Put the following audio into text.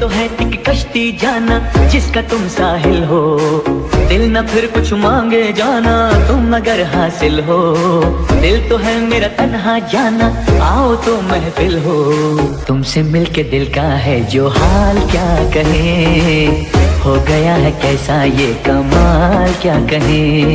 तो है एक कश्ती जाना, जिसका तुम साहिल हो। दिल न फिर कुछ मांगे जाना, तुम अगर हासिल हो। दिल तो है मेरा तन्हा जाना, आओ तो महफिल हो। तुमसे मिलके दिल का है जो हाल क्या कहे? हो गया है कैसा ये कमाल, क्या कहे?